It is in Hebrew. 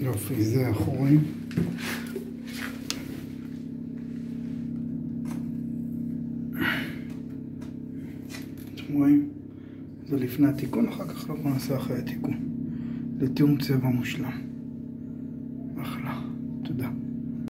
יופי, זה אחורי. אתם רואים? זה לפני התיקון, אחר כך לא נעשה אחרי התיקון. לתיאום צבע מושלם. אחלה.